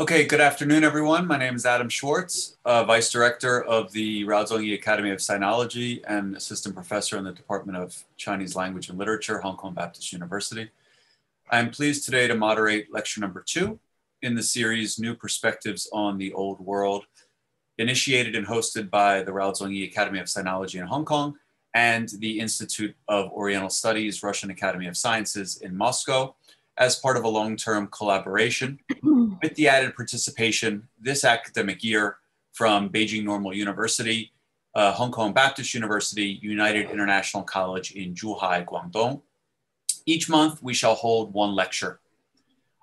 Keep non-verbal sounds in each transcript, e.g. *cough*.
Okay, good afternoon, everyone. My name is Adam Schwartz, uh, Vice Director of the Rao Zongyi Academy of Sinology and Assistant Professor in the Department of Chinese Language and Literature, Hong Kong Baptist University. I am pleased today to moderate lecture number two in the series New Perspectives on the Old World, initiated and hosted by the Rao Zongyi Academy of Sinology in Hong Kong and the Institute of Oriental Studies, Russian Academy of Sciences in Moscow as part of a long-term collaboration *clears throat* with the added participation this academic year from Beijing Normal University, uh, Hong Kong Baptist University, United International College in Zhuhai, Guangdong. Each month, we shall hold one lecture.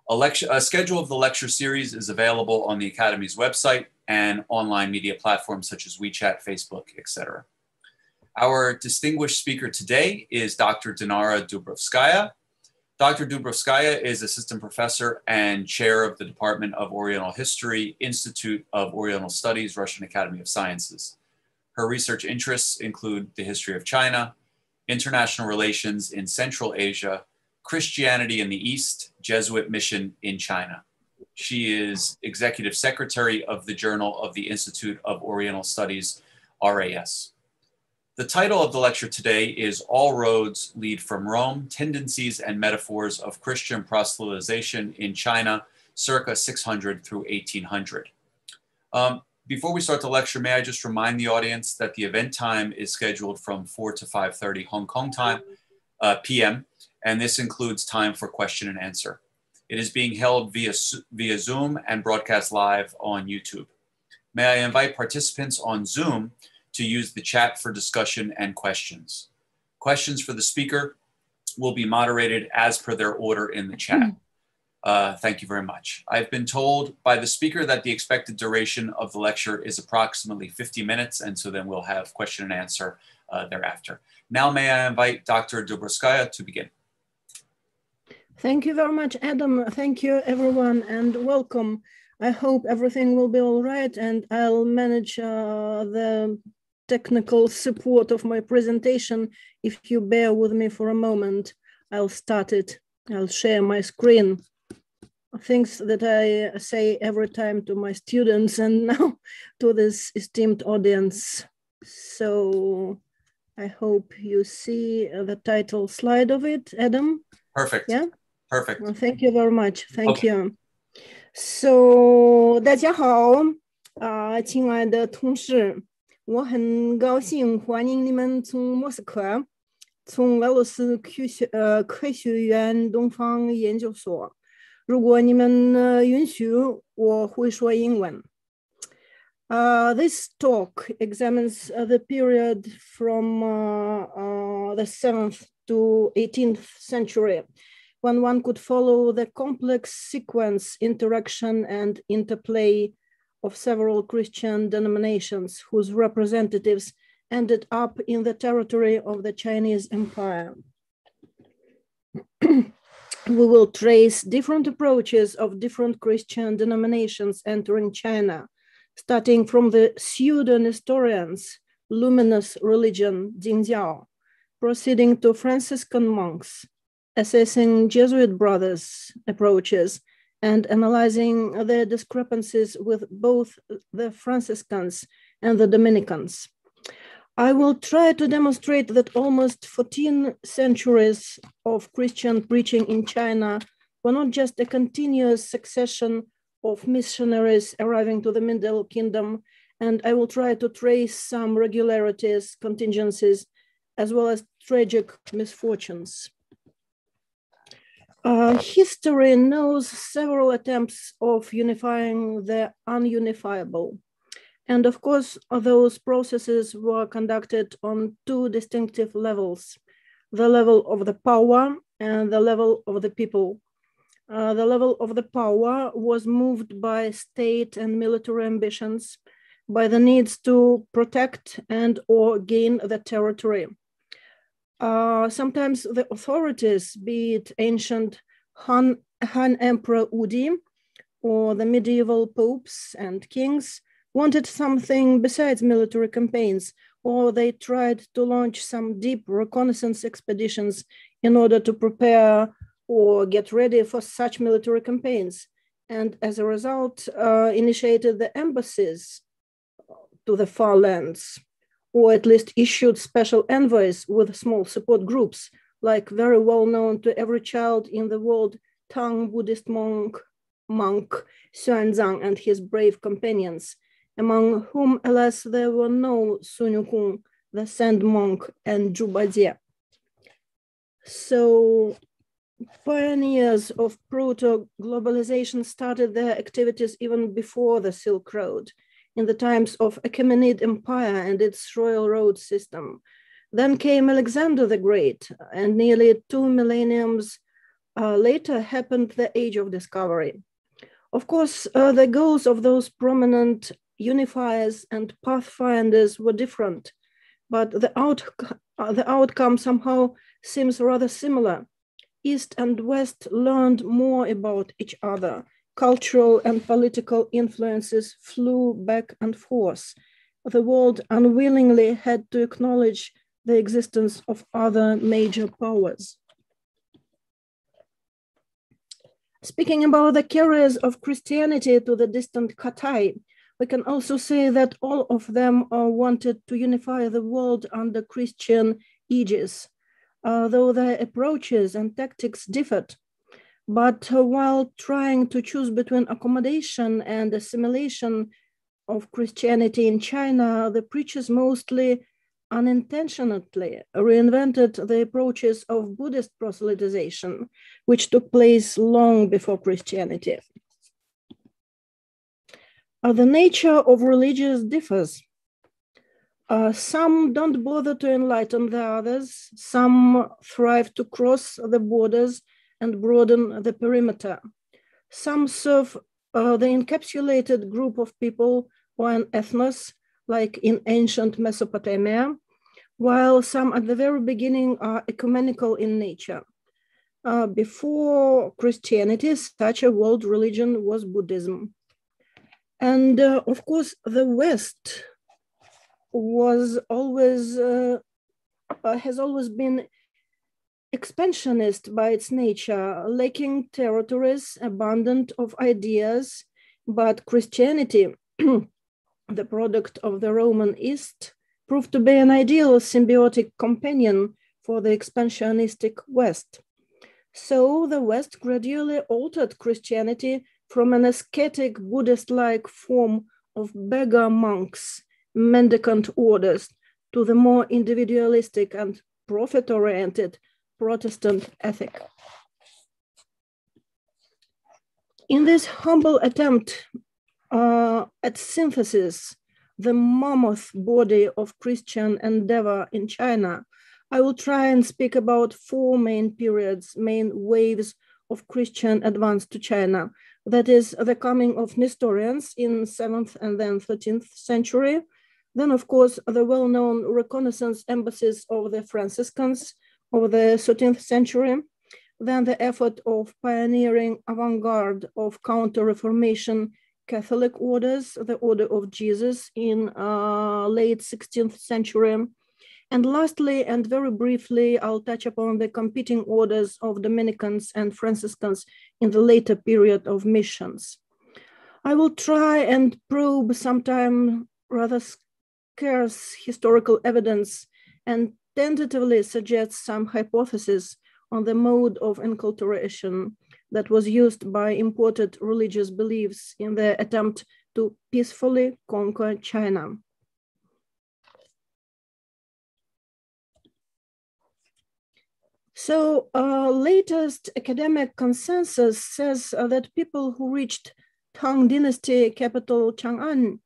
A, lecture. a schedule of the lecture series is available on the Academy's website and online media platforms such as WeChat, Facebook, etc. Our distinguished speaker today is Dr. Dinara Dubrovskaya, Dr. Dubrovskaya is assistant professor and chair of the Department of Oriental History, Institute of Oriental Studies, Russian Academy of Sciences. Her research interests include the history of China, international relations in Central Asia, Christianity in the East, Jesuit mission in China. She is executive secretary of the Journal of the Institute of Oriental Studies, RAS. The title of the lecture today is All Roads Lead from Rome Tendencies and Metaphors of Christian Proselytization in China, circa 600 through 1800. Um, before we start the lecture, may I just remind the audience that the event time is scheduled from 4 to 5.30 Hong Kong time, uh, PM, and this includes time for question and answer. It is being held via, via Zoom and broadcast live on YouTube. May I invite participants on Zoom to use the chat for discussion and questions. Questions for the speaker will be moderated as per their order in the chat. Hmm. Uh, thank you very much. I've been told by the speaker that the expected duration of the lecture is approximately 50 minutes, and so then we'll have question and answer uh, thereafter. Now may I invite Dr. Dubrovskaya to begin. Thank you very much, Adam. Thank you, everyone, and welcome. I hope everything will be all right, and I'll manage uh, the technical support of my presentation. If you bear with me for a moment, I'll start it. I'll share my screen. Things that I say every time to my students and *laughs* now to this esteemed audience. So I hope you see the title slide of it, Adam. Perfect. Yeah. Perfect. Well, thank you very much. Thank okay. you. So 大家好，啊、呃，亲爱的同事。 我很高兴欢迎你们从莫斯科，从俄罗斯科学呃科学院东方研究所。如果你们呃允许，我会说英文。Uh, this talk examines uh, the period from uh, uh, the 7th to 18th century, when one could follow the complex sequence, interaction, and interplay of several Christian denominations whose representatives ended up in the territory of the Chinese Empire. *clears throat* we will trace different approaches of different Christian denominations entering China, starting from the pseudo-Nestorians, luminous religion, Jingjiao, proceeding to Franciscan monks, assessing Jesuit brothers' approaches, and analyzing the discrepancies with both the Franciscans and the Dominicans. I will try to demonstrate that almost 14 centuries of Christian preaching in China were not just a continuous succession of missionaries arriving to the Middle Kingdom, and I will try to trace some regularities, contingencies, as well as tragic misfortunes. Uh, history knows several attempts of unifying the ununifiable. And of course, those processes were conducted on two distinctive levels, the level of the power and the level of the people. Uh, the level of the power was moved by state and military ambitions, by the needs to protect and or gain the territory. Uh, sometimes the authorities, be it ancient Han, Han Emperor Wudi or the medieval popes and kings, wanted something besides military campaigns, or they tried to launch some deep reconnaissance expeditions in order to prepare or get ready for such military campaigns. and as a result, uh, initiated the embassies to the far lands, or at least issued special envoys with small support groups, like very well known to every child in the world, Tang Buddhist monk, monk Xuanzang and his brave companions, among whom, alas, there were no Sun Wukong, the sand monk, and Zhubajie. So pioneers of proto-globalization started their activities even before the Silk Road, in the times of Achaemenid Empire and its royal road system. Then came Alexander the Great, and nearly two millenniums uh, later happened the Age of Discovery. Of course, uh, the goals of those prominent unifiers and pathfinders were different, but the, out, uh, the outcome somehow seems rather similar. East and West learned more about each other. Cultural and political influences flew back and forth. The world unwillingly had to acknowledge the existence of other major powers. Speaking about the carriers of Christianity to the distant Katai, we can also say that all of them wanted to unify the world under Christian aegis, uh, though their approaches and tactics differed. But while trying to choose between accommodation and assimilation of Christianity in China, the preachers mostly unintentionally reinvented the approaches of Buddhist proselytization, which took place long before Christianity. Uh, the nature of religions differs. Uh, some don't bother to enlighten the others, some thrive to cross the borders and broaden the perimeter. Some serve uh, the encapsulated group of people or an ethnos, like in ancient Mesopotamia, while some at the very beginning are ecumenical in nature. Uh, before Christianity, such a world religion was Buddhism. And uh, of course, the West was always, uh, uh, has always been expansionist by its nature, lacking territories, abundant of ideas, but Christianity, *clears throat* the product of the Roman East, proved to be an ideal symbiotic companion for the expansionistic West. So the West gradually altered Christianity from an ascetic Buddhist-like form of beggar monks, mendicant orders, to the more individualistic and profit-oriented Protestant ethic. In this humble attempt uh, at synthesis, the mammoth body of Christian endeavor in China, I will try and speak about four main periods, main waves of Christian advance to China, that is the coming of Nestorians in 7th and then 13th century. Then, of course, the well-known reconnaissance embassies of the Franciscans of the 13th century. Then the effort of pioneering avant-garde of counter-reformation Catholic orders, the Order of Jesus in uh, late 16th century. And lastly, and very briefly, I'll touch upon the competing orders of Dominicans and Franciscans in the later period of missions. I will try and probe sometime rather scarce historical evidence and tentatively suggests some hypothesis on the mode of enculturation that was used by imported religious beliefs in the attempt to peacefully conquer China. So uh, latest academic consensus says uh, that people who reached Tang Dynasty capital Chang'an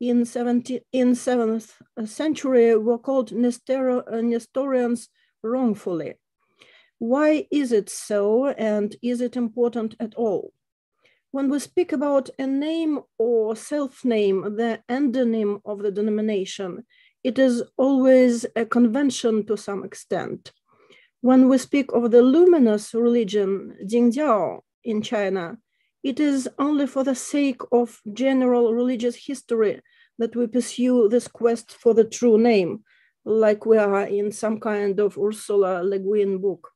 in, 17, in 7th century were called uh, Nestorians wrongfully. Why is it so and is it important at all? When we speak about a name or self-name, the endonym of the denomination, it is always a convention to some extent. When we speak of the luminous religion, Jingjiao, in China, it is only for the sake of general religious history that we pursue this quest for the true name, like we are in some kind of Ursula Le Guin book.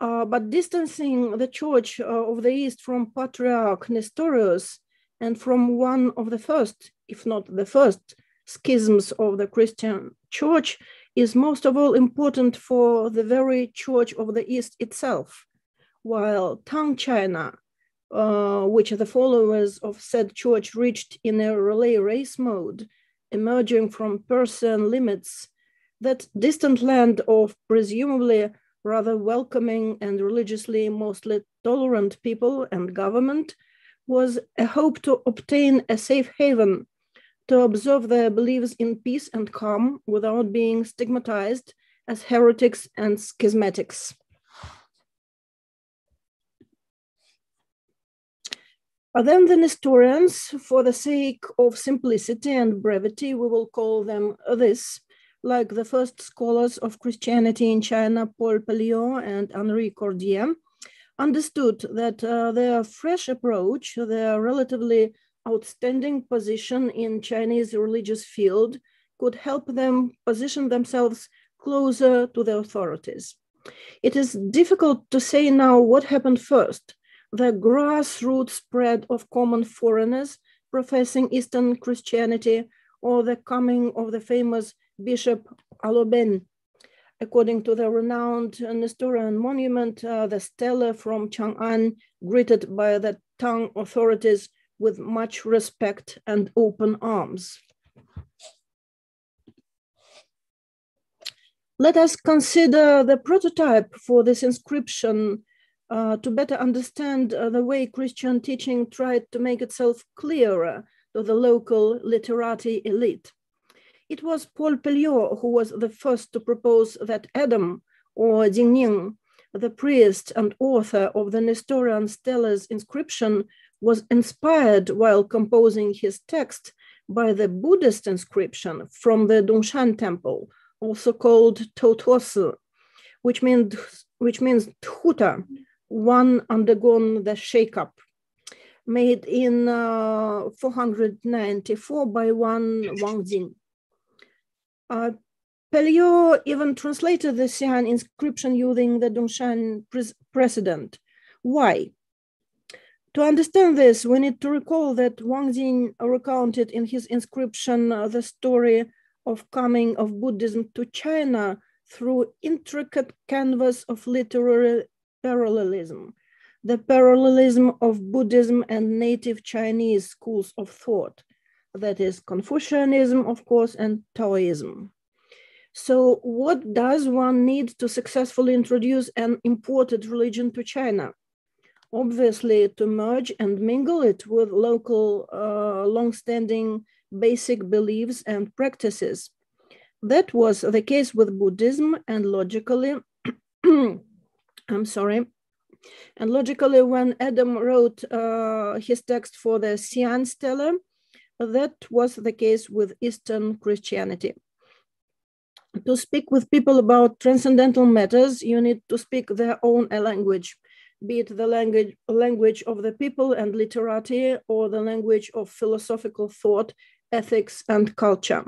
Uh, but distancing the Church uh, of the East from Patriarch Nestorius and from one of the first, if not the first, schisms of the Christian Church is most of all important for the very Church of the East itself, while Tang China, uh, which the followers of said church reached in a relay race mode, emerging from Persian limits, that distant land of presumably rather welcoming and religiously mostly tolerant people and government was a hope to obtain a safe haven, to observe their beliefs in peace and calm without being stigmatized as heretics and schismatics. Then the Nestorians, for the sake of simplicity and brevity, we will call them this, like the first scholars of Christianity in China, Paul Pelliot and Henri Cordier, understood that uh, their fresh approach, their relatively outstanding position in Chinese religious field could help them position themselves closer to the authorities. It is difficult to say now what happened first, the grassroots spread of common foreigners professing Eastern Christianity or the coming of the famous Bishop Alopen. According to the renowned Nestorian monument, uh, the stela from Chang'an, greeted by the Tang authorities with much respect and open arms. Let us consider the prototype for this inscription uh, to better understand uh, the way Christian teaching tried to make itself clearer to the local literati elite. It was Paul Pelliot who was the first to propose that Adam, or Jingjing, the priest and author of the Nestorian Stela's inscription, was inspired while composing his text by the Buddhist inscription from the Dongshan temple, also called Toutuosi, which means which means Tuta, one undergone the shake-up, made in uh, 494 by one Wang Jing. Uh, even translated the Xi'an inscription using the Dongshan precedent. Why? To understand this, we need to recall that Wang Jing recounted in his inscription uh, the story of coming of Buddhism to China through intricate canvas of literary parallelism, the parallelism of Buddhism and native Chinese schools of thought, that is Confucianism, of course, and Taoism. So what does one need to successfully introduce an imported religion to China? Obviously, to merge and mingle it with local uh, long-standing basic beliefs and practices. That was the case with Buddhism and logically *clears throat* I'm sorry. And logically, when Adam wrote uh, his text for the Xi'an Stela, that was the case with Eastern Christianity. To speak with people about transcendental matters, you need to speak their own language, be it the language, language of the people and literati or the language of philosophical thought, ethics, and culture.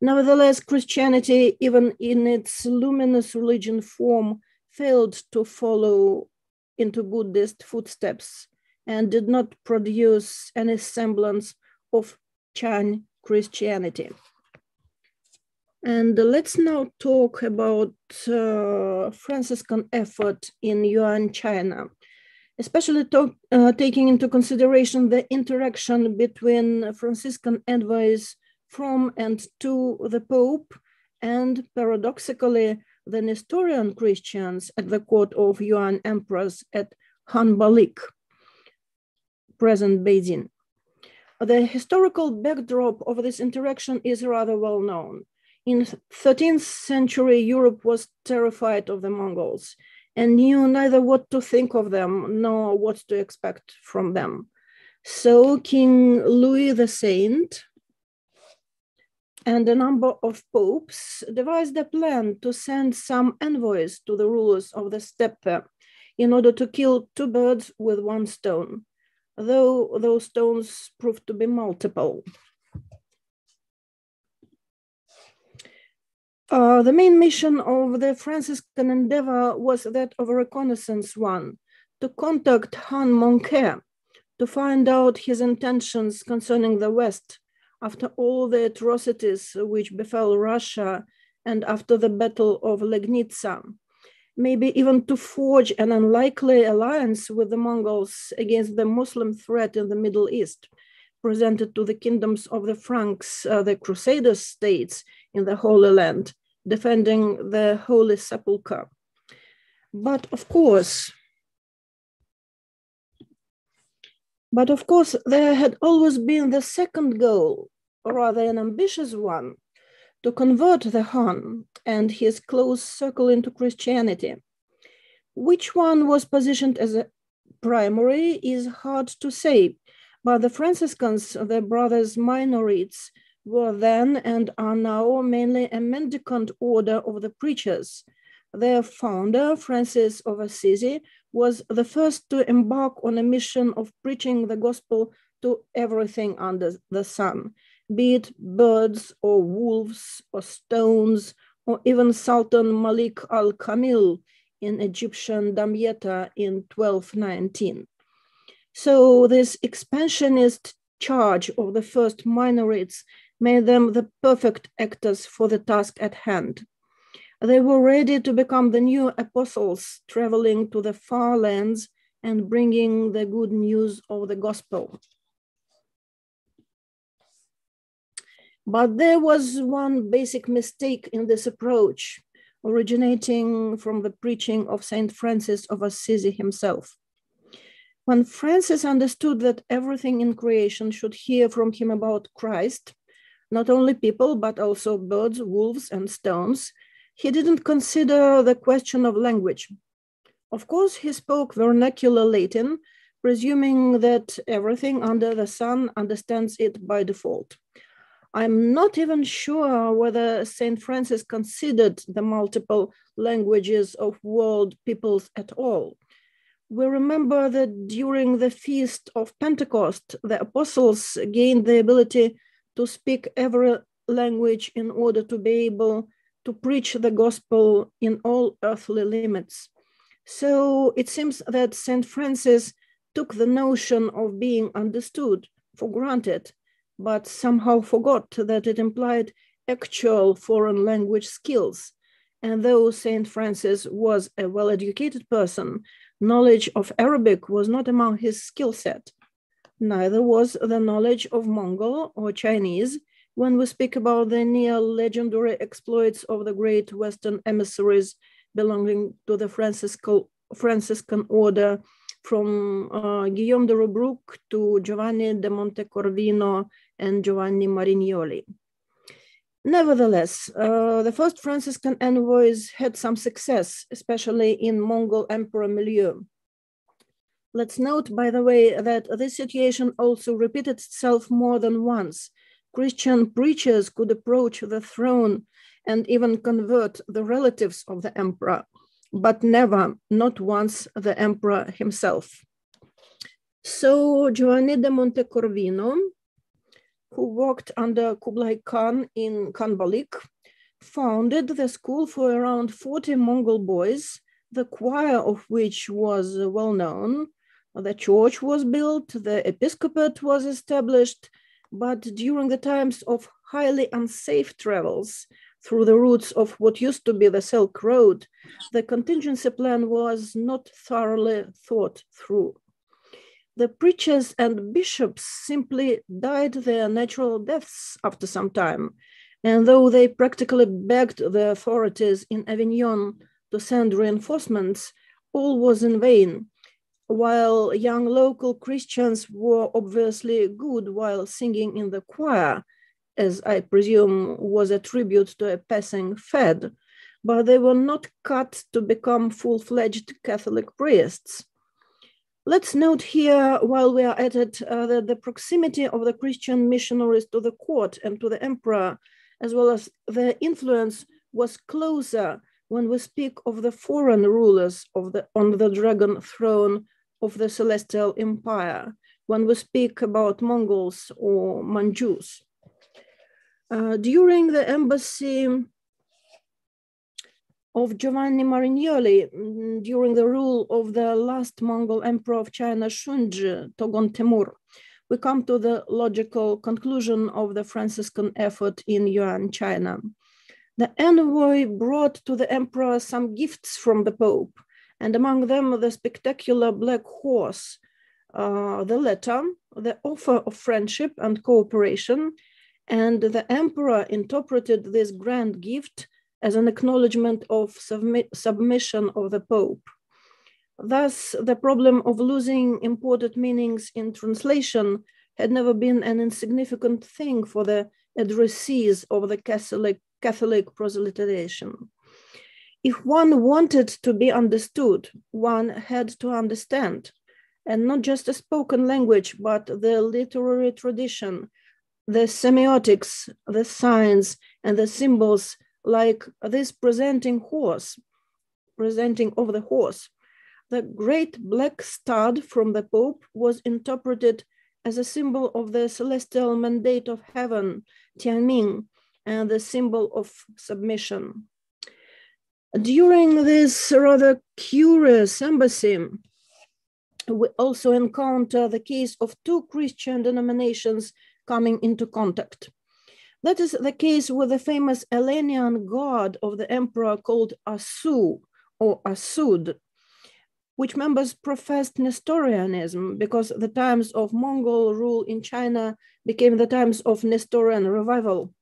Nevertheless, Christianity, even in its luminous religion form, failed to follow into Buddhist footsteps and did not produce any semblance of Chan Christianity. And let's now talk about uh, Franciscan effort in Yuan China, especially uh, taking into consideration the interaction between Franciscan advice from and to the Pope, and paradoxically, the Nestorian Christians at the court of Yuan emperors at Khanbalik, present Beijing. The historical backdrop of this interaction is rather well known. In 13th century, Europe was terrified of the Mongols and knew neither what to think of them nor what to expect from them. So King Louis the Saint and a number of popes devised a plan to send some envoys to the rulers of the steppe in order to kill two birds with one stone, though those stones proved to be multiple. Uh, the main mission of the Franciscan endeavor was that of a reconnaissance one, to contact Khan Möngke, to find out his intentions concerning the West after all the atrocities which befell Russia and after the Battle of Legnica, maybe even to forge an unlikely alliance with the Mongols against the Muslim threat in the Middle East, presented to the kingdoms of the Franks, uh, the Crusader states in the Holy Land, defending the Holy Sepulchre. But of course, but of course, there had always been the second goal, rather an ambitious one, to convert the Khan and his close circle into Christianity. Which one was positioned as a primary is hard to say, but the Franciscans, the brothers Minorites, were then and are now mainly a mendicant order of the preachers. Their founder, Francis of Assisi, was the first to embark on a mission of preaching the gospel to everything under the sun, be it birds or wolves or stones or even Sultan Malik al-Kamil in Egyptian Damietta in 1219. So this expansionist charge of the first Minorites made them the perfect actors for the task at hand. They were ready to become the new apostles traveling to the far lands and bringing the good news of the gospel. But there was one basic mistake in this approach, originating from the preaching of Saint Francis of Assisi himself. When Francis understood that everything in creation should hear from him about Christ, not only people, but also birds, wolves, and stones, he didn't consider the question of language. Of course, he spoke vernacular Latin, presuming that everything under the sun understands it by default. I'm not even sure whether St. Francis considered the multiple languages of world peoples at all. We remember that during the feast of Pentecost, the apostles gained the ability to speak every language in order to be able to preach the gospel in all earthly limits. So it seems that St. Francis took the notion of being understood for granted but somehow forgot that it implied actual foreign language skills. And though St. Francis was a well educated person, knowledge of Arabic was not among his skill set. Neither was the knowledge of Mongol or Chinese when we speak about the near legendary exploits of the great Western emissaries belonging to the Franciscan, Franciscan order from uh, Guillaume de Rubruck to Giovanni de Montecorvino and Giovanni Marignolli. Nevertheless, uh, the first Franciscan envoys had some success, especially in Mongol emperor milieu. Let's note, by the way, that this situation also repeated itself more than once. Christian preachers could approach the throne and even convert the relatives of the emperor, but never, not once, the emperor himself. So Giovanni de Montecorvino who worked under Kublai Khan in Khanbalik, founded the school for around 40 Mongol boys, the choir of which was well known. The church was built, the episcopate was established, but during the times of highly unsafe travels through the routes of what used to be the Silk Road, the contingency plan was not thoroughly thought through the preachers and bishops simply died their natural deaths after some time. And though they practically begged the authorities in Avignon to send reinforcements, all was in vain. While young local Christians were obviously good while singing in the choir, as I presume was a tribute to a passing fad, but they were not cut to become full fledged Catholic priests. Let's note here, while we are at it, uh, that the proximity of the Christian missionaries to the court and to the emperor, as well as their influence, was closer when we speak of the foreign rulers of the, on the dragon throne of the celestial empire, when we speak about Mongols or Manchus. Uh, during the embassy of Giovanni Marignolli mm, during the rule of the last Mongol emperor of China, Shundi, Togon Temur, we come to the logical conclusion of the Franciscan effort in Yuan, China. The envoy brought to the emperor some gifts from the Pope, and among them the spectacular black horse, uh, the letter, the offer of friendship and cooperation, and the emperor interpreted this grand gift as an acknowledgement of submission of the Pope. Thus, the problem of losing imported meanings in translation had never been an insignificant thing for the addressees of the Catholic, Catholic proselytization. If one wanted to be understood, one had to understand, and not just a spoken language, but the literary tradition, the semiotics, the signs, and the symbols, like this presenting horse, presenting of the horse, the great black stud from the Pope was interpreted as a symbol of the celestial mandate of heaven, Tianming, and the symbol of submission. During this rather curious embassy, we also encounter the case of two Christian denominations coming into contact. That is the case with the famous Alanian guard of the emperor called Asu or Asud, which members professed Nestorianism because the times of Mongol rule in China became the times of Nestorian revival.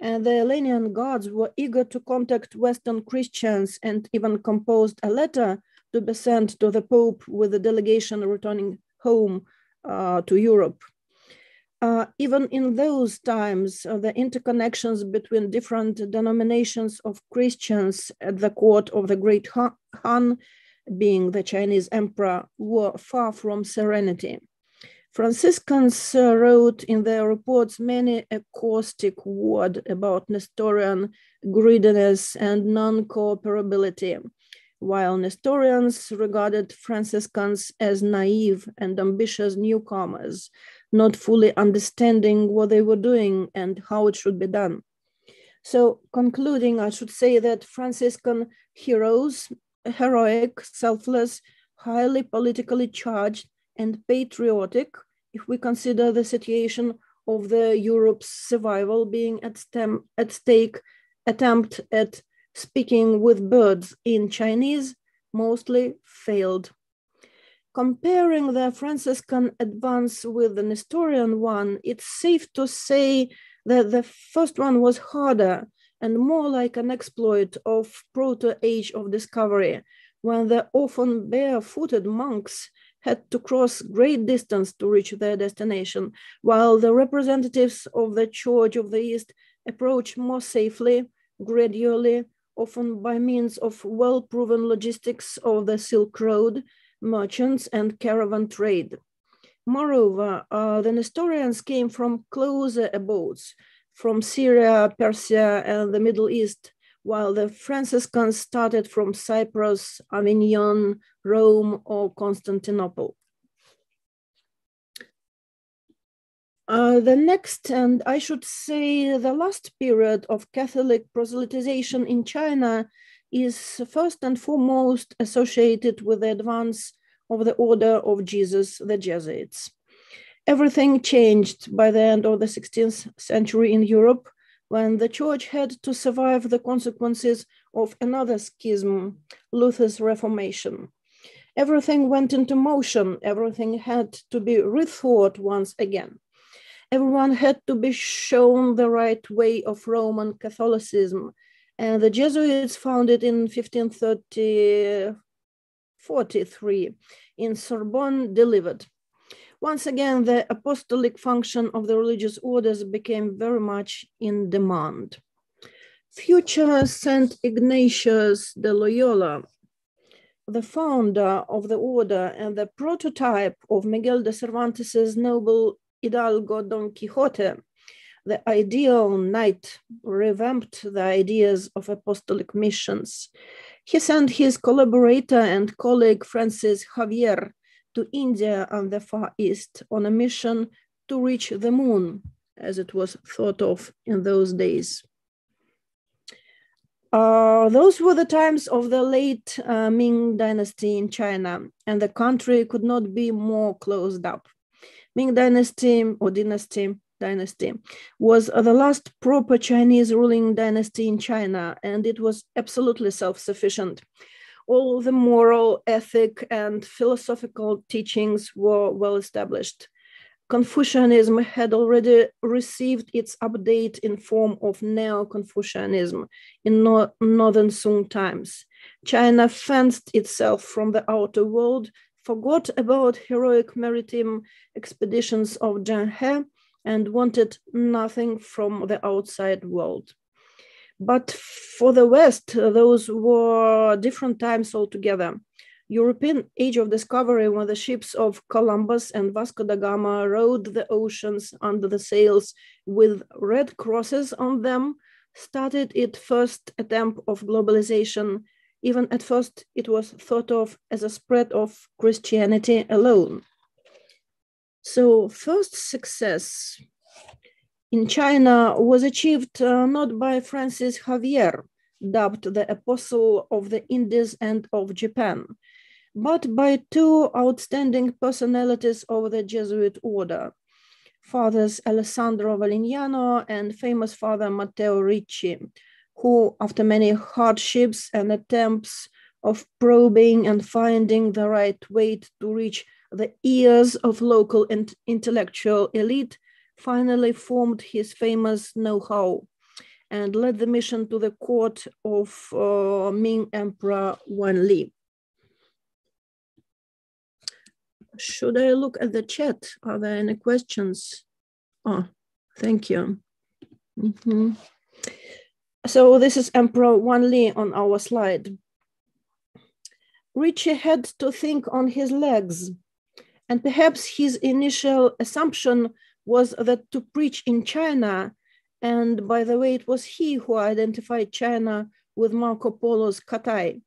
And the Alanian guards were eager to contact Western Christians and even composed a letter to be sent to the Pope with a delegation returning home uh, to Europe. Uh, even in those times, uh, the interconnections between different denominations of Christians at the court of the Great Khan being the Chinese emperor, were far from serenity. Franciscans uh, wrote in their reports many a caustic word about Nestorian greediness and non-cooperability, while Nestorians regarded Franciscans as naive and ambitious newcomers, not fully understanding what they were doing and how it should be done. So concluding, I should say that Franciscan heroes heroic, selfless, highly politically charged, and patriotic if we consider the situation of the Europe's survival being at, stem, at stake, attempt at speaking with birds in Chinese mostly failed. Comparing the Franciscan advance with the Nestorian one, it's safe to say that the first one was harder and more like an exploit of proto-age of discovery, when the often barefooted monks had to cross great distance to reach their destination, while the representatives of the Church of the East approached more safely, gradually, often by means of well-proven logistics of the Silk Road, merchants and caravan trade. Moreover, uh, the Nestorians came from closer abodes, from Syria, Persia, and the Middle East, while the Franciscans started from Cyprus, Avignon, Rome, or Constantinople. Uh, the next, and I should say the last period of Catholic proselytization in China is first and foremost associated with the advance of the Order of Jesus, the Jesuits. Everything changed by the end of the 16th century in Europe when the church had to survive the consequences of another schism, Luther's Reformation. Everything went into motion, everything had to be rethought once again. Everyone had to be shown the right way of Roman Catholicism, and the Jesuits founded in 1543 in Sorbonne delivered. Once again, the apostolic function of the religious orders became very much in demand. Future Saint Ignatius de Loyola, the founder of the order and the prototype of Miguel de Cervantes's noble Hidalgo Don Quixote, the ideal knight revamped the ideas of apostolic missions. He sent his collaborator and colleague Francis Xavier to India and the Far East on a mission to reach the moon, as it was thought of in those days. Uh, those were the times of the late uh, Ming dynasty in China, and the country could not be more closed up. Ming dynasty or dynasty dynasty was the last proper Chinese ruling dynasty in China, and it was absolutely self-sufficient. All the moral, ethic, and philosophical teachings were well established. Confucianism had already received its update in form of Neo-Confucianism in no northern Sung times. China fenced itself from the outer world, forgot about heroic maritime expeditions of Zheng He, and wanted nothing from the outside world. But for the West, those were different times altogether. European age of discovery when the ships of Columbus and Vasco da Gama rode the oceans under the sails with red crosses on them started its first attempt of globalization. Even at first, it was thought of as a spread of Christianity alone. So first success in China was achieved uh, not by Francis Xavier, dubbed the apostle of the Indies and of Japan, but by two outstanding personalities of the Jesuit order, Fathers Alessandro Valignano and famous Father Matteo Ricci, who, after many hardships and attempts of probing and finding the right way to reach the ears of local and intellectual elite, finally formed his famous know-how and led the mission to the court of uh, Ming Emperor Wanli. should I look at the chat? Are there any questions? Oh, thank you. Mm -hmm. So this is Emperor Wanli on our slide. Ricci had to think on his legs, and perhaps his initial assumption was that to preach in China, and by the way, it was he who identified China with Marco Polo's Katai,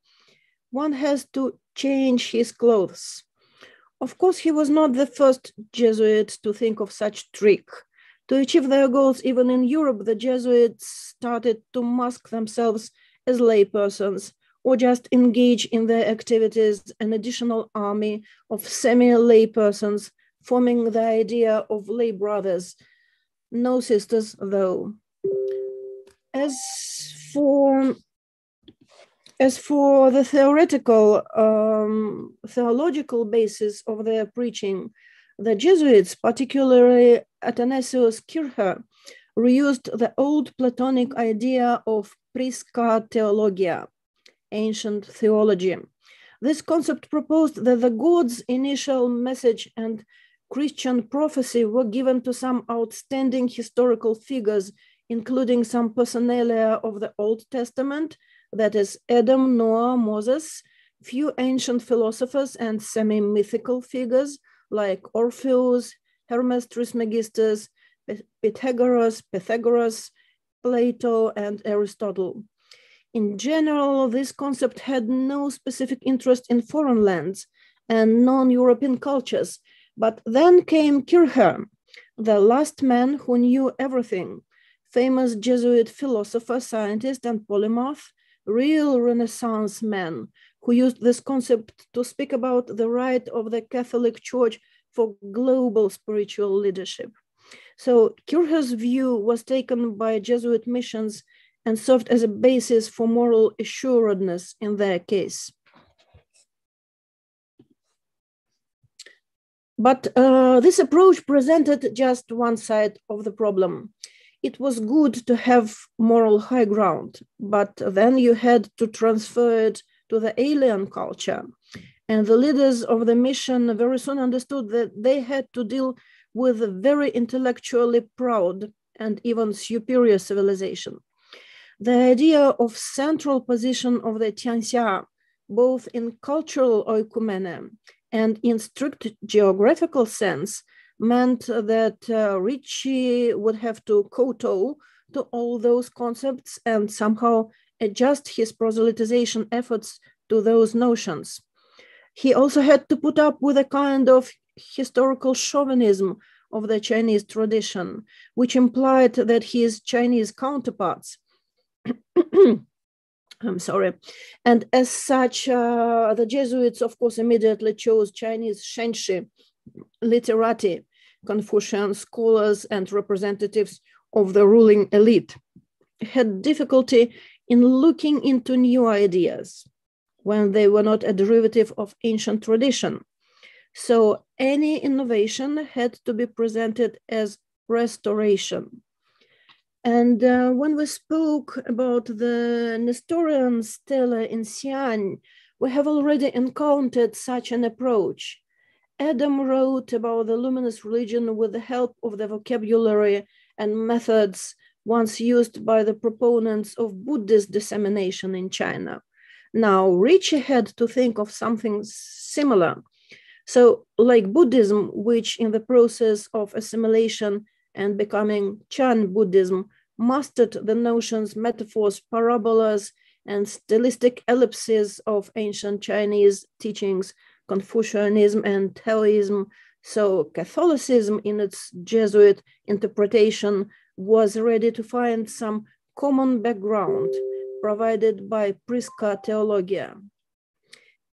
one has to change his clothes. Of course, he was not the first Jesuit to think of such trick. To achieve their goals, even in Europe, the Jesuits started to mask themselves as laypersons or just engage in their activities an additional army of semi-laypersons forming the idea of lay brothers, no sisters though. As for as for the theoretical, um, theological basis of their preaching, the Jesuits, particularly Athanasius Kircher, reused the old Platonic idea of prisca theologia, ancient theology. This concept proposed that the God's initial message and Christian prophecy were given to some outstanding historical figures, including some personalia of the Old Testament that is Adam, Noah, Moses, few ancient philosophers and semi-mythical figures like Orpheus, Hermes Trismegistus, Pythagoras, Pythagoras, Plato, and Aristotle. In general, this concept had no specific interest in foreign lands and non-European cultures, but then came Kircher, the last man who knew everything, famous Jesuit philosopher, scientist, and polymath, real Renaissance man who used this concept to speak about the right of the Catholic Church for global spiritual leadership. So Kircher's view was taken by Jesuit missions and served as a basis for moral assuredness in their case. But uh, this approach presented just one side of the problem it was good to have moral high ground, but then you had to transfer it to the alien culture. And the leaders of the mission very soon understood that they had to deal with a very intellectually proud and even superior civilization. The idea of central position of the Tianxia, both in cultural oikumene and in strict geographical sense, meant that uh, Ricci would have to kowtow to all those concepts and somehow adjust his proselytization efforts to those notions. He also had to put up with a kind of historical chauvinism of the Chinese tradition, which implied that his Chinese counterparts *coughs* I'm sorry. And as such, uh, the Jesuits, of course, immediately chose Chinese Shenshi literati, Confucian scholars and representatives of the ruling elite, had difficulty in looking into new ideas when they were not a derivative of ancient tradition. So any innovation had to be presented as restoration. And uh, when we spoke about the Nestorian stele in Xi'an, we have already encountered such an approach. Adam wrote about the luminous religion with the help of the vocabulary and methods once used by the proponents of Buddhist dissemination in China. Now, Ricci had to think of something similar. So, like Buddhism, which in the process of assimilation and becoming Chan Buddhism mastered the notions, metaphors, parabolas, and stylistic ellipses of ancient Chinese teachings, Confucianism and Taoism. So Catholicism, in its Jesuit interpretation, was ready to find some common background provided by Prisca Theologia.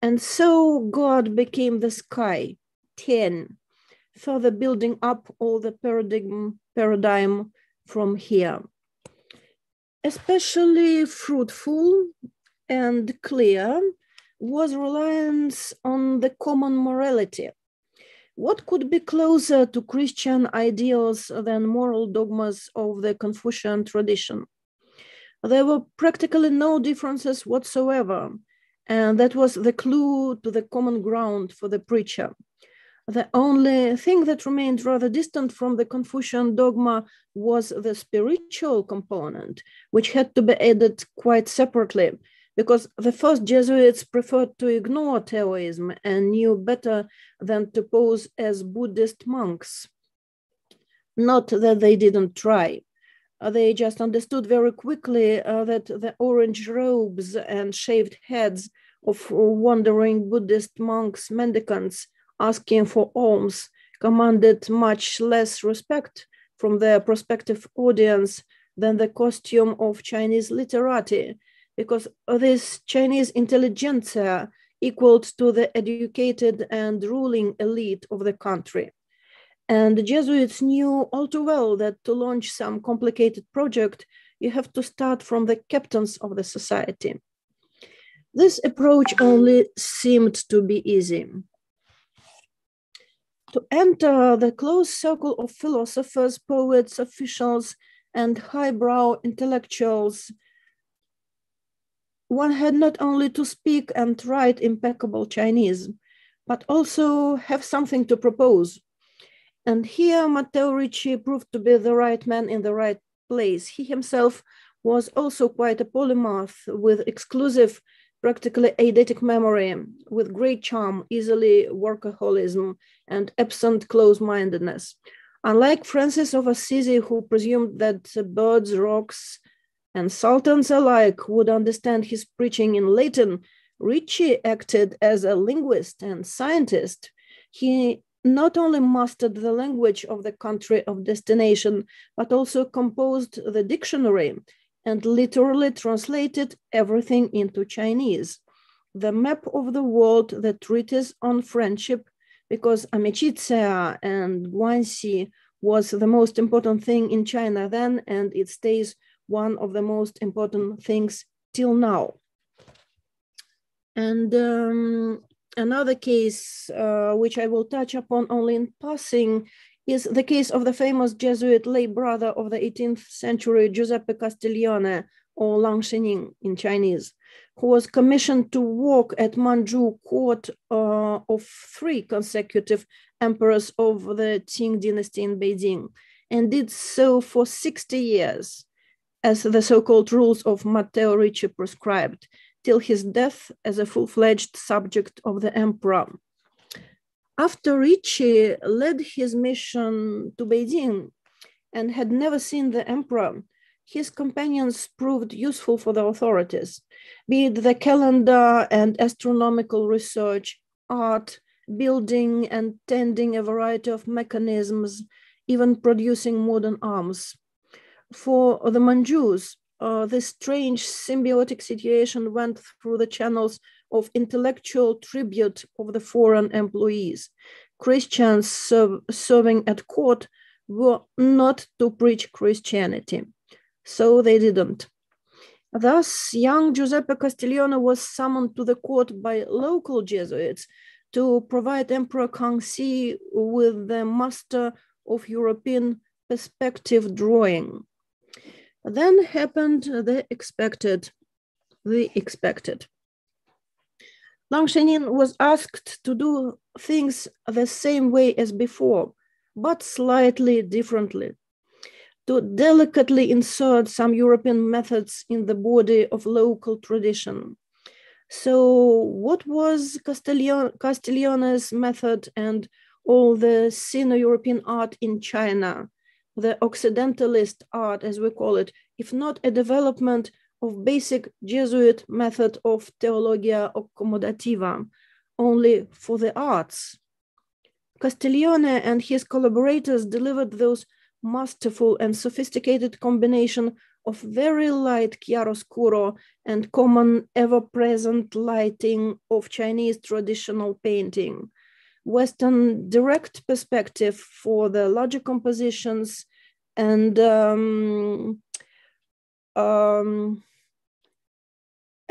And so God became the sky, Tian, further building up all the paradigm, paradigm from here especially fruitful and clear was reliance on the common morality. What could be closer to Christian ideals than moral dogmas of the Confucian tradition? There were practically no differences whatsoever, and that was the clue to the common ground for the preacher. The only thing that remained rather distant from the Confucian dogma was the spiritual component, which had to be added quite separately, because the first Jesuits preferred to ignore Taoism and knew better than to pose as Buddhist monks. Not that they didn't try. Uh, they just understood very quickly uh, that the orange robes and shaved heads of wandering Buddhist monks, mendicants, asking for alms commanded much less respect from their prospective audience than the costume of Chinese literati, because this Chinese intelligentsia equaled to the educated and ruling elite of the country. And the Jesuits knew all too well that to launch some complicated project, you have to start from the captains of the society. This approach only seemed to be easy to enter the close circle of philosophers, poets, officials, and highbrow intellectuals, one had not only to speak and write impeccable Chinese, but also have something to propose. And here Matteo Ricci proved to be the right man in the right place. He himself was also quite a polymath with exclusive practically eidetic memory with great charm, easily workaholism, and absent close-mindedness. Unlike Francis of Assisi, who presumed that birds, rocks, and sultans alike would understand his preaching in Latin, Ricci acted as a linguist and scientist. He not only mastered the language of the country of destination, but also composed the dictionary and literally translated everything into Chinese. The map of the world, the treatise on friendship, because amicizia and guanxi was the most important thing in China then, and it stays one of the most important things till now. And um, another case, uh, which I will touch upon only in passing, is the case of the famous Jesuit lay brother of the 18th century, Giuseppe Castiglione, or Lang in Chinese, who was commissioned to work at Manchu court uh, of three consecutive emperors of the Qing dynasty in Beijing, and did so for 60 years, as the so-called rules of Matteo Ricci prescribed, till his death as a full-fledged subject of the emperor. After Ricci led his mission to Beijing and had never seen the emperor, his companions proved useful for the authorities, be it the calendar and astronomical research, art, building and tending a variety of mechanisms, even producing modern arms. For the Manchus, uh, this strange symbiotic situation went through the channels of intellectual tribute of the foreign employees. Christians serv serving at court were not to preach Christianity, so they didn't. Thus, young Giuseppe Castiglione was summoned to the court by local Jesuits to provide Emperor Kangxi with the master of European perspective drawing. Then happened the expected, the expected. Lang Shining was asked to do things the same way as before, but slightly differently to delicately insert some European methods in the body of local tradition. So, what was Castiglione, Castiglione's method and all the Sino European art in China, the Occidentalist art, as we call it, if not a development of basic Jesuit method of theologia accommodativa, only for the arts? Castiglione and his collaborators delivered those masterful and sophisticated combination of very light chiaroscuro and common ever-present lighting of Chinese traditional painting. Western direct perspective for the larger compositions and um, um,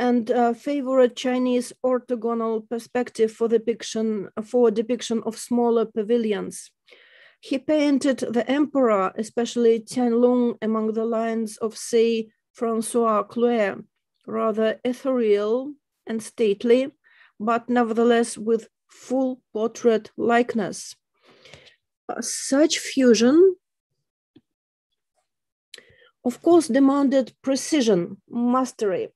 and uh, favorite Chinese orthogonal perspective for depiction for depiction of smaller pavilions. He painted the emperor, especially Qianlong, among the lines of, say, Francois Clouet, rather ethereal and stately, but nevertheless with full portrait likeness. Uh, such fusion, of course, demanded precision, mastery,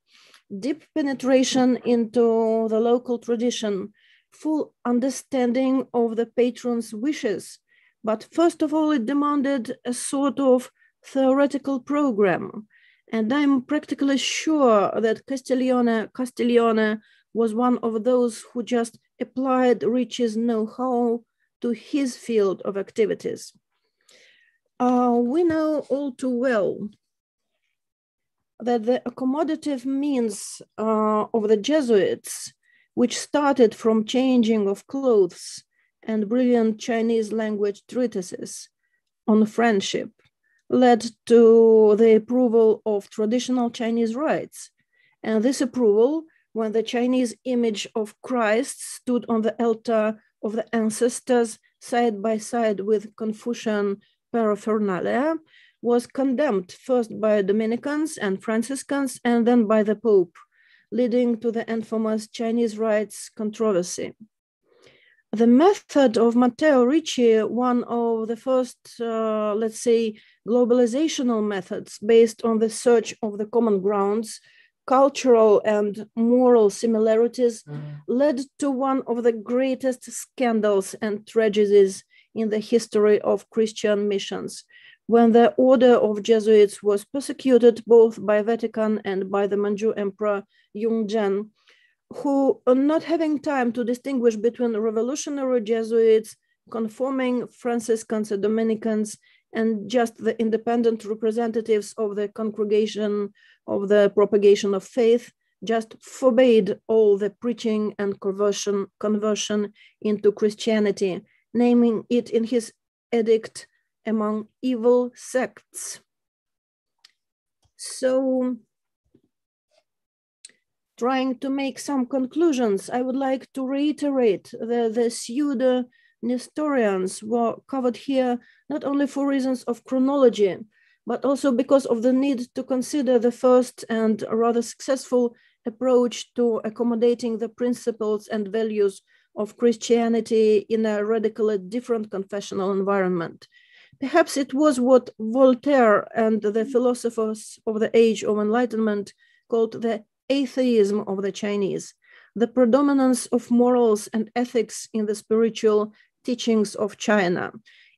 deep penetration into the local tradition, full understanding of the patron's wishes, but first of all, it demanded a sort of theoretical program. And I'm practically sure that Castiglione, Castiglione was one of those who just applied Ricci's know-how to his field of activities. Uh, we know all too well that the accommodative means uh, of the Jesuits, which started from changing of clothes and brilliant Chinese language treatises on friendship led to the approval of traditional Chinese rites. And this approval, when the Chinese image of Christ stood on the altar of the ancestors side by side with Confucian paraphernalia, was condemned first by Dominicans and Franciscans and then by the Pope, leading to the infamous Chinese rites controversy the method of Matteo Ricci, one of the first, uh, let's say, globalizational methods based on the search of the common grounds, cultural and moral similarities, mm. led to one of the greatest scandals and tragedies in the history of Christian missions, when the order of Jesuits was persecuted both by Vatican and by the Manchu Emperor Yongzheng who, uh, not having time to distinguish between revolutionary Jesuits, conforming Franciscans and Dominicans, and just the independent representatives of the congregation of the propagation of faith, just forbade all the preaching and conversion, conversion into Christianity, naming it in his edict among evil sects. So trying to make some conclusions, I would like to reiterate that the pseudo Nestorians were covered here not only for reasons of chronology, but also because of the need to consider the first and rather successful approach to accommodating the principles and values of Christianity in a radically different confessional environment. Perhaps it was what Voltaire and the philosophers of the Age of Enlightenment called the atheism of the Chinese, the predominance of morals and ethics in the spiritual teachings of China,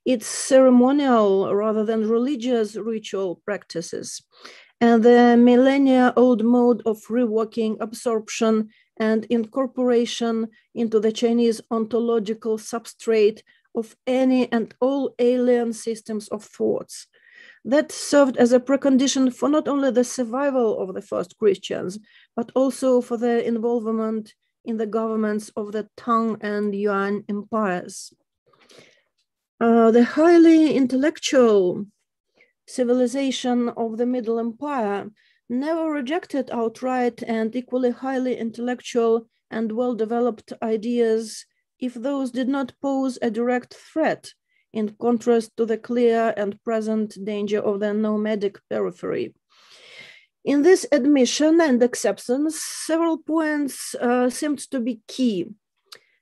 its ceremonial rather than religious ritual practices, and the millennia old mode of reworking absorption and incorporation into the Chinese ontological substrate of any and all alien systems of thoughts. That served as a precondition for not only the survival of the first Christians, but also for their involvement in the governments of the Tang and Yuan empires. Uh, the highly intellectual civilization of the Middle Empire never rejected outright and equally highly intellectual and well developed ideas if those did not pose a direct threat, in contrast to the clear and present danger of the nomadic periphery. In this admission and acceptance, several points uh, seemed to be key.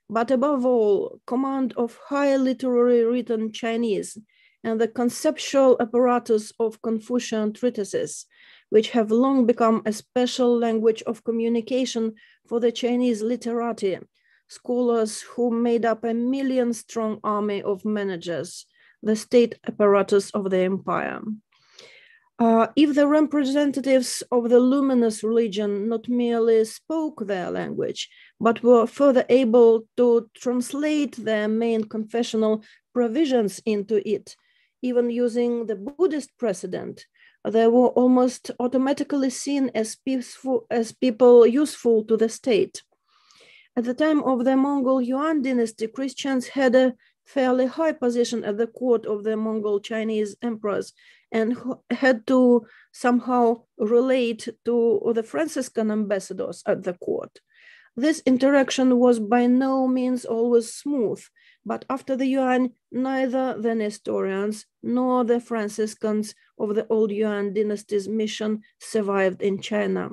But above all, command of high literary written Chinese and the conceptual apparatus of Confucian treatises, which have long become a special language of communication for the Chinese literati, scholars who made up a million strong army of managers, the state apparatus of the empire. Uh, if the representatives of the luminous religion not merely spoke their language, but were further able to translate their main confessional provisions into it, even using the Buddhist precedent, they were almost automatically seen as, peaceful, as people useful to the state. At the time of the Mongol Yuan dynasty, Christians had a fairly high position at the court of the Mongol Chinese emperors and had to somehow relate to the Franciscan ambassadors at the court. This interaction was by no means always smooth, but after the Yuan, neither the Nestorians nor the Franciscans of the old Yuan dynasty's mission survived in China.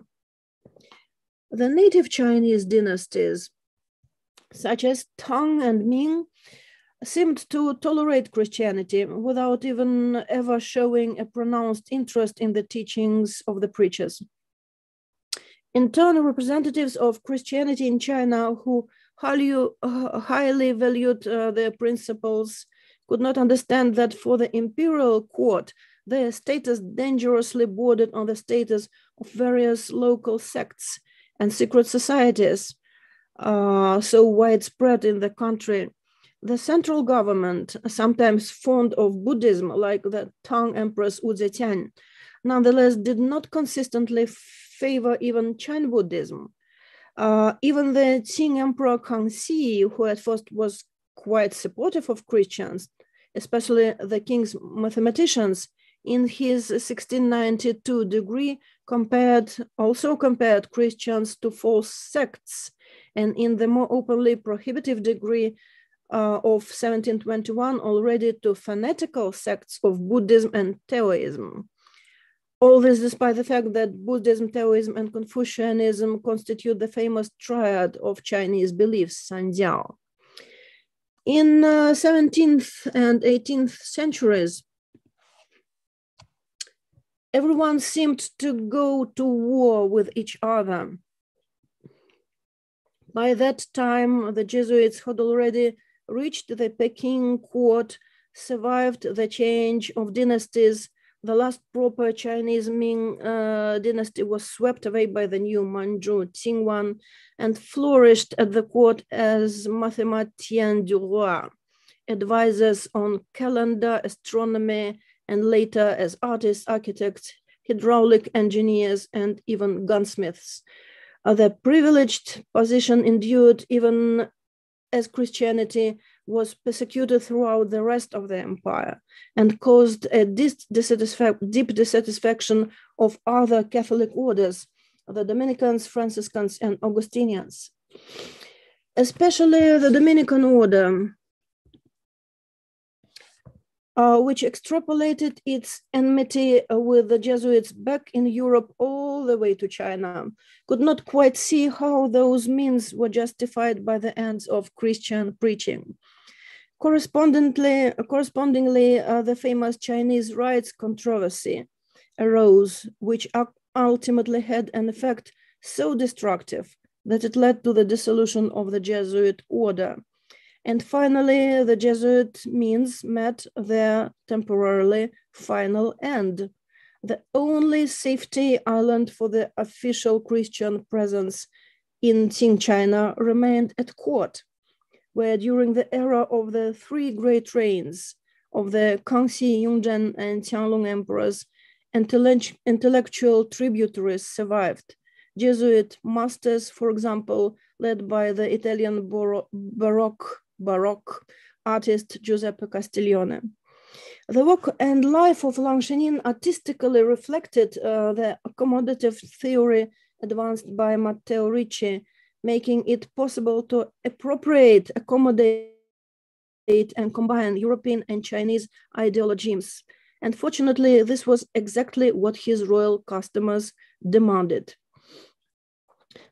The native Chinese dynasties, such as Tang and Ming, seemed to tolerate Christianity without even ever showing a pronounced interest in the teachings of the preachers. In turn, representatives of Christianity in China who highly, uh, highly valued uh, their principles could not understand that for the imperial court, their status dangerously bordered on the status of various local sects and secret societies, uh, so widespread in the country. The central government, sometimes fond of Buddhism, like the Tang Empress Wu Zetian, nonetheless did not consistently favor even Chan Buddhism. Uh, even the Qing Emperor Kangxi, who at first was quite supportive of Christians, especially the king's mathematicians, in his 1692 degree compared also compared Christians to false sects, and in the more openly prohibitive degree uh, of 1721 already to fanatical sects of Buddhism and Taoism. All this despite the fact that Buddhism, Taoism, and Confucianism constitute the famous triad of Chinese beliefs, Sanjiao. In uh, 17th and 18th centuries, everyone seemed to go to war with each other. By that time, the Jesuits had already reached the Peking court, survived the change of dynasties, the last proper Chinese Ming uh, dynasty was swept away by the new Manchu Qingwan and flourished at the court as mathematiciens du roi, advisors on calendar, astronomy, and later as artists, architects, hydraulic engineers, and even gunsmiths. Uh, the privileged position endured even as Christianity was persecuted throughout the rest of the empire and caused a dis deep dissatisfaction of other Catholic orders, the Dominicans, Franciscans, and Augustinians. Especially the Dominican order, uh, which extrapolated its enmity with the Jesuits back in Europe all the way to China, could not quite see how those means were justified by the ends of Christian preaching. Correspondingly, correspondingly uh, the famous Chinese rites controversy arose, which ultimately had an effect so destructive that it led to the dissolution of the Jesuit order. And finally, the Jesuit means met their temporarily final end. The only safety island for the official Christian presence in Qing China remained at court where during the era of the three great reigns of the Kangxi, Yongzheng, and Qianlong emperors, intellectual tributaries survived. Jesuit masters, for example, led by the Italian Baroque, Baroque artist Giuseppe Castiglione. The work and life of Lang Shining artistically reflected uh, the accommodative theory advanced by Matteo Ricci, making it possible to appropriate, accommodate, and combine European and Chinese ideologies. And fortunately, this was exactly what his royal customers demanded.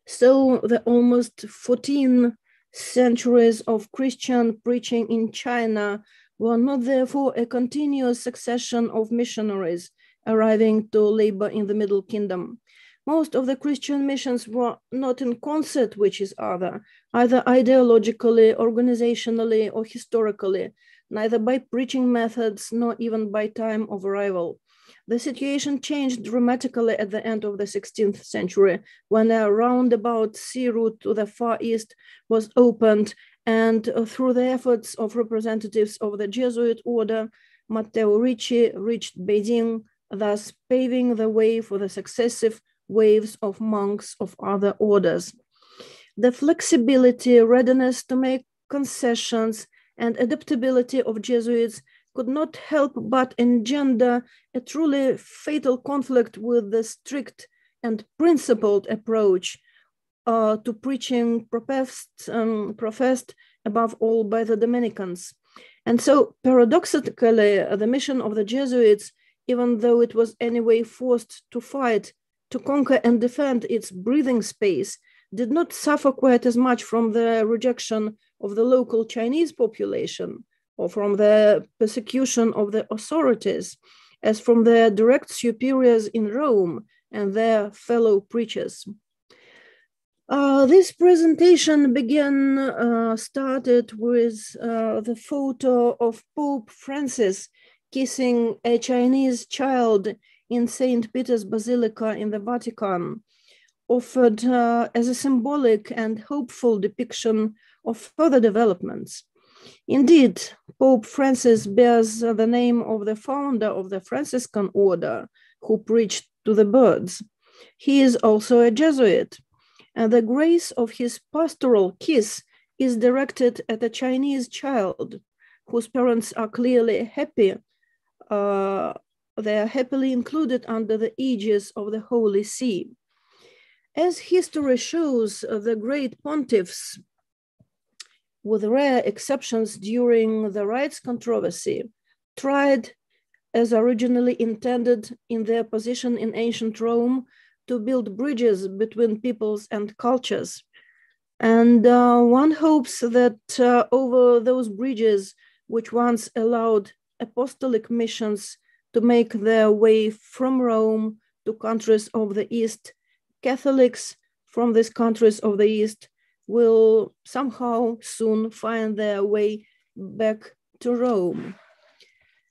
So the almost 14 centuries of Christian preaching in China were not therefore a continuous succession of missionaries arriving to labor in the Middle Kingdom. Most of the Christian missions were not in concert with each other, either ideologically, organizationally, or historically, neither by preaching methods nor even by time of arrival. The situation changed dramatically at the end of the 16th century when a roundabout sea route to the Far East was opened and through the efforts of representatives of the Jesuit order, Matteo Ricci reached Beijing, thus paving the way for the successive waves of monks of other orders. The flexibility, readiness to make concessions, and adaptability of Jesuits could not help but engender a truly fatal conflict with the strict and principled approach uh, to preaching professed, um, professed above all by the Dominicans. And so, paradoxically, the mission of the Jesuits, even though it was anyway forced to fight, to conquer and defend its breathing space, did not suffer quite as much from the rejection of the local Chinese population or from the persecution of the authorities as from their direct superiors in Rome and their fellow preachers. Uh, this presentation began, uh, started with uh, the photo of Pope Francis kissing a Chinese child in St. Peter's Basilica in the Vatican, offered uh, as a symbolic and hopeful depiction of further developments. Indeed, Pope Francis bears the name of the founder of the Franciscan order who preached to the birds. He is also a Jesuit, and the grace of his pastoral kiss is directed at a Chinese child whose parents are clearly happy. Uh, they are happily included under the aegis of the Holy See. As history shows, the great pontiffs with rare exceptions during the rites controversy, tried as originally intended in their position in ancient Rome to build bridges between peoples and cultures. And uh, one hopes that uh, over those bridges, which once allowed apostolic missions to make their way from Rome to countries of the East, Catholics from these countries of the East will somehow soon find their way back to Rome.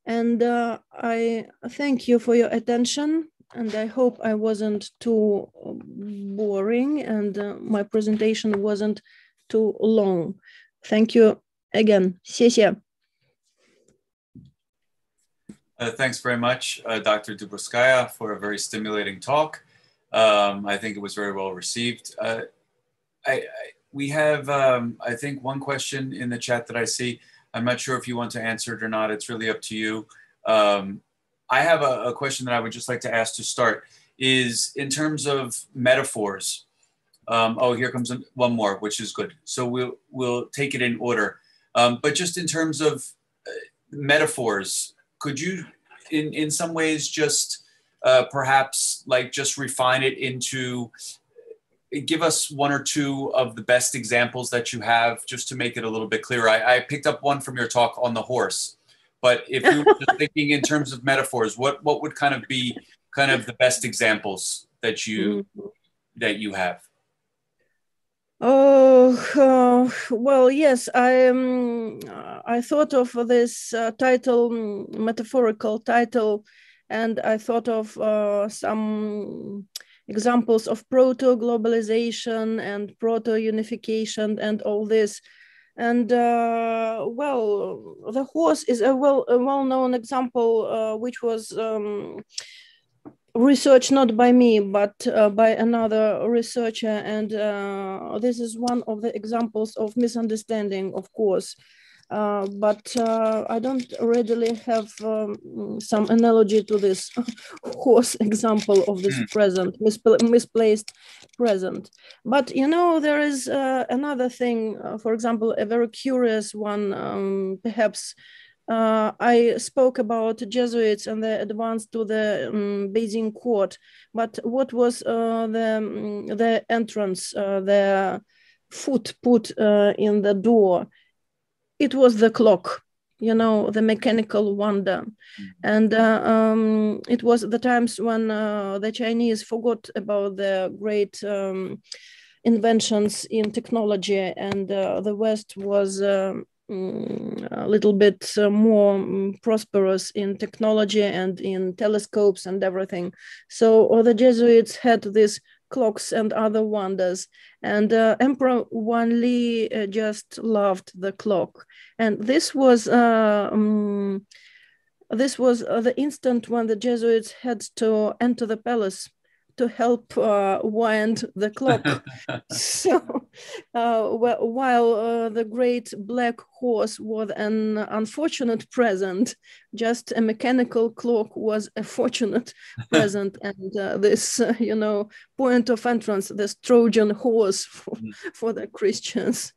And uh, I thank you for your attention. And I hope I wasn't too boring and uh, my presentation wasn't too long. Thank you again. Uh, thanks very much, uh, Dr. Dubrovskaya, for a very stimulating talk. Um, I think it was very well received. Uh, I, I, we have, um, I think, one question in the chat that I see. I'm not sure if you want to answer it or not. It's really up to you. Um, I have a, a, question that I would just like to ask to start is in terms of metaphors. Um, oh, here comes one more, which is good. So we'll, we'll take it in order. Um, but just in terms of uh, metaphors, could you, in, in some ways, just uh, perhaps like just refine it into give us one or two of the best examples that you have just to make it a little bit clearer. I, I picked up one from your talk on the horse, but if you were *laughs* thinking in terms of metaphors, what what would kind of be kind of the best examples that you mm-hmm. that you have? Oh uh, well, yes. I um, I thought of this uh, title, metaphorical title, and I thought of uh, some examples of proto globalization and proto unification and all this. And uh, well, the horse is a well a well-known example, uh, which was um, researched not by me but uh, by another researcher, and uh, this is one of the examples of misunderstanding, of course. Uh, but uh, I don't readily have um, some analogy to this *laughs* horse example of this mm. present, mispl misplaced present. But you know, there is uh, another thing, uh, for example, a very curious one, um, perhaps. Uh, I spoke about Jesuits and the advance to the um, Beijing court, but what was the, um, the entrance, the foot put in the door? It was the clock you know the mechanical wonder. Mm-hmm. and uh, um, it was the times when uh, the chinese forgot about the great um, inventions in technology. And uh, the west was um, mm, a little bit uh, more um, prosperous in technology and in telescopes and everything. So all the jesuits had this clocks and other wonders. And uh, Emperor Wanli uh, just loved the clock. And this was uh, um, this was uh, the instant when the Jesuits had to enter the palace to help uh, wind the clock. *laughs* so uh, while uh, the great black horse was an unfortunate present, just a mechanical clock was a fortunate *laughs* present. And uh, this, uh, you know, point of entrance, this Trojan horse *laughs* for, mm. for the Christians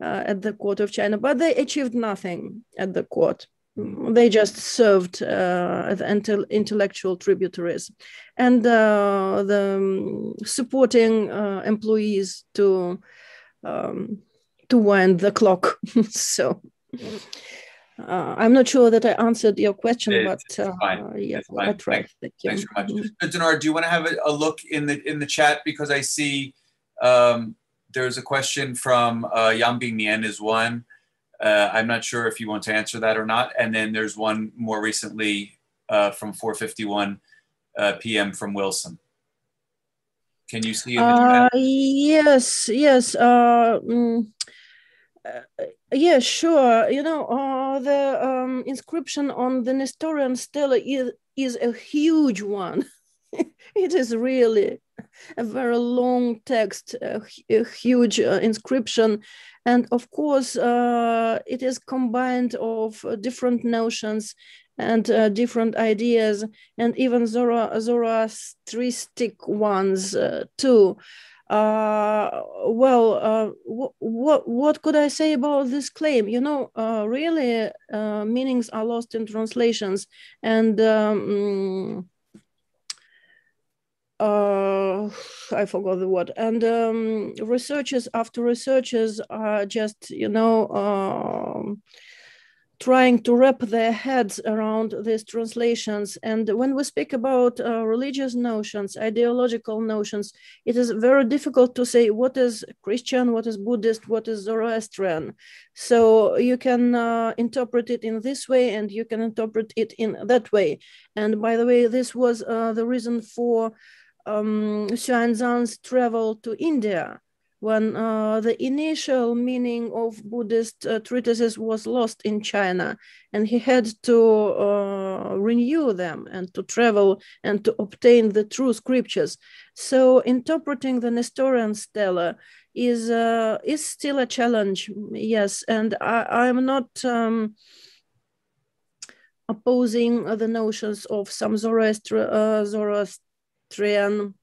uh, at the court of China. But they achieved nothing at the court they just served uh, the intellectual tributaries and uh, the um, supporting uh, employees to um, to wind the clock. *laughs* so uh, I'm not sure that I answered your question, it, but uh, yeah, I tried. Thank, Thank you. Thanks very much. Mm-hmm. Do you want to have a, a, look in the in the chat because I see um, there's a question from uh, Yangbing Nian is one. Uh, I'm not sure if you want to answer that or not. And then there's one more recently uh, from 4:51 uh, p.m. from Wilson. Can you see? Uh, yes, yes. Uh, mm, uh, yeah, sure. You know, uh, the um, inscription on the Nestorian stela is, is a huge one. *laughs* it is really a very long text, a, a huge uh, inscription. And of course, uh, it is combined of uh, different notions and uh, different ideas, and even Zoro Zoroastrianistic ones uh, too. Uh, well, what what could I say about this claim? You know, really, meanings are lost in translations, and um, uh, *sighs* I forgot the word. And um, researchers after researchers are just, you know, um, trying to wrap their heads around these translations. And when we speak about uh, religious notions, ideological notions, it is very difficult to say what is Christian, what is Buddhist, what is Zoroastrian. So you can uh, interpret it in this way and you can interpret it in that way. And by the way, this was uh, the reason for um, Xuanzang's travel to India when uh, the initial meaning of Buddhist uh, treatises was lost in China, and he had to uh, renew them and to travel and to obtain the true scriptures. So, interpreting the Nestorian stela is uh, is still a challenge, yes, and I, am not. Um, opposing the notions of some Zoroaster, uh, Zoroaster Austrian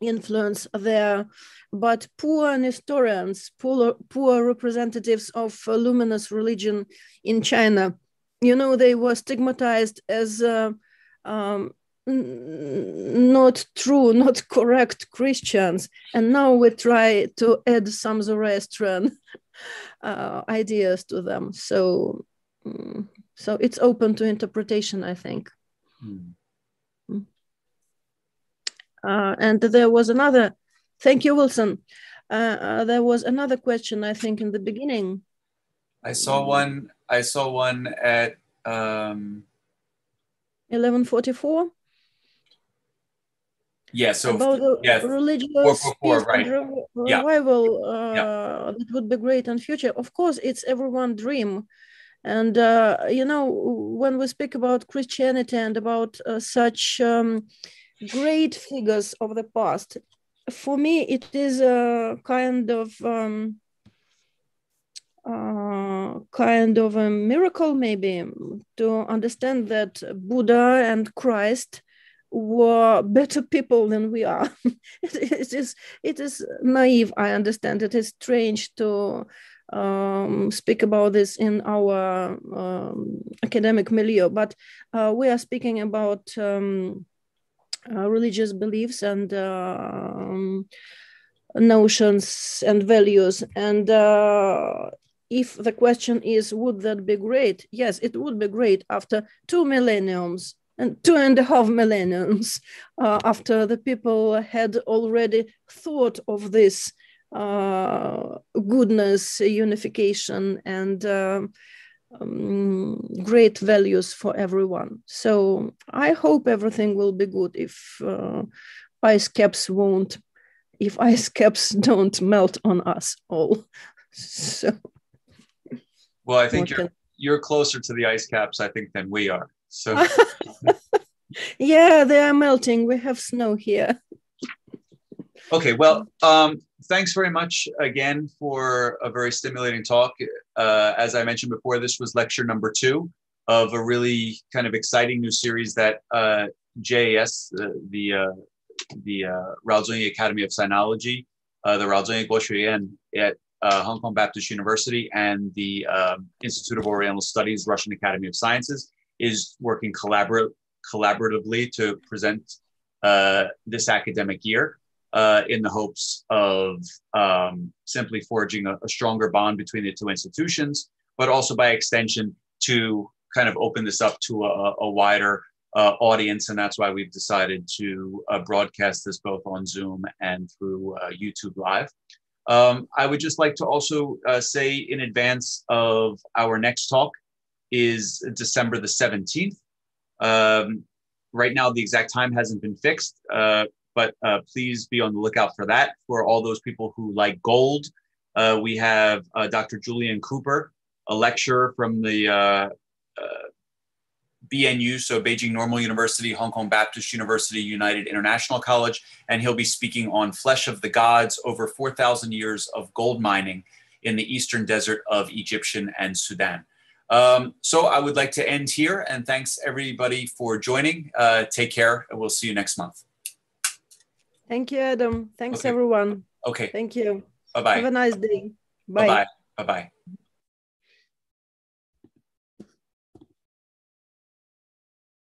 influence there, but poor Nestorians, poor, poor representatives of luminous religion in China, you know, they were stigmatized as uh, um, not true, *laughs* not correct Christians. And now we try to add some Zoroastrian *laughs* uh, ideas to them. So, mm, so it's open to interpretation, I think. Hmm. Uh, and there was another, thank you, Wilson. Uh, uh, there was another question, I think, in the beginning. I saw one. I saw one at um... 1144. Yeah, so about the yeah, religious right. and re- Yeah. revival. Uh, Yeah. That would be great in future. Of course, it's everyone dream. And uh, you know, when we speak about Christianity and about uh, such um, great figures of the past, for me, it is a kind of um, uh, kind of a miracle, maybe, to understand that Buddha and Christ were better people than we are. *laughs* it, it is it is naive. I understand. It is strange to um, speak about this in our um, academic milieu, but uh, we are speaking about um, religious beliefs and um, notions and values. And uh, if the question is, would that be great? Yes, it would be great after two millenniums and two and a half millenniums *laughs* uh, after the people had already thought of this uh, goodness, unification, and um, um, great values for everyone. So I hope everything will be good if uh, ice caps won't, if ice caps *laughs* don't melt on us all. *laughs* So well, I think you're can- you're closer to the ice caps, I think, than we are. So *laughs* yeah, they are melting. We have snow here. okay, well, um, thanks very much again for a very stimulating talk. Uh, as I mentioned before, this was lecture number two of a really kind of exciting new series that uh, JAS, uh, the uh, the uh, Academy of Sinology, uh, the Rao Zongyi Guoxueyuan at uh, Hong Kong Baptist University, and the um, Institute of Oriental Studies, Russian Academy of Sciences, is working collabor- collaboratively to present uh, this academic year uh, in the hopes of um, simply forging a, a stronger bond between the two institutions, but also by extension to kind of open this up to a, a wider uh, audience. And that's why we've decided to uh, broadcast this both on Zoom and through uh, YouTube Live. Um, I would just like to also uh, say in advance of our next talk is December the 17th. Um, right now, the exact time hasn't been fixed, uh, but uh, please be on the lookout for that. For all those people who like gold, uh, we have uh, Dr. Julian Cooper, a lecturer from the uh, uh, BNU, so Beijing Normal University, Hong Kong Baptist University, United International College, and he'll be speaking on Flesh of the Gods over 4,000 years of gold mining in the eastern desert of Egyptian and Sudan. Um, so I would like to end here and thanks everybody for joining. Uh, take care and we'll see you next month. Thank you, Adam. Thanks, Okay. everyone. Okay, Thank you. bye bye. Have a nice day. Bye bye. Bye bye.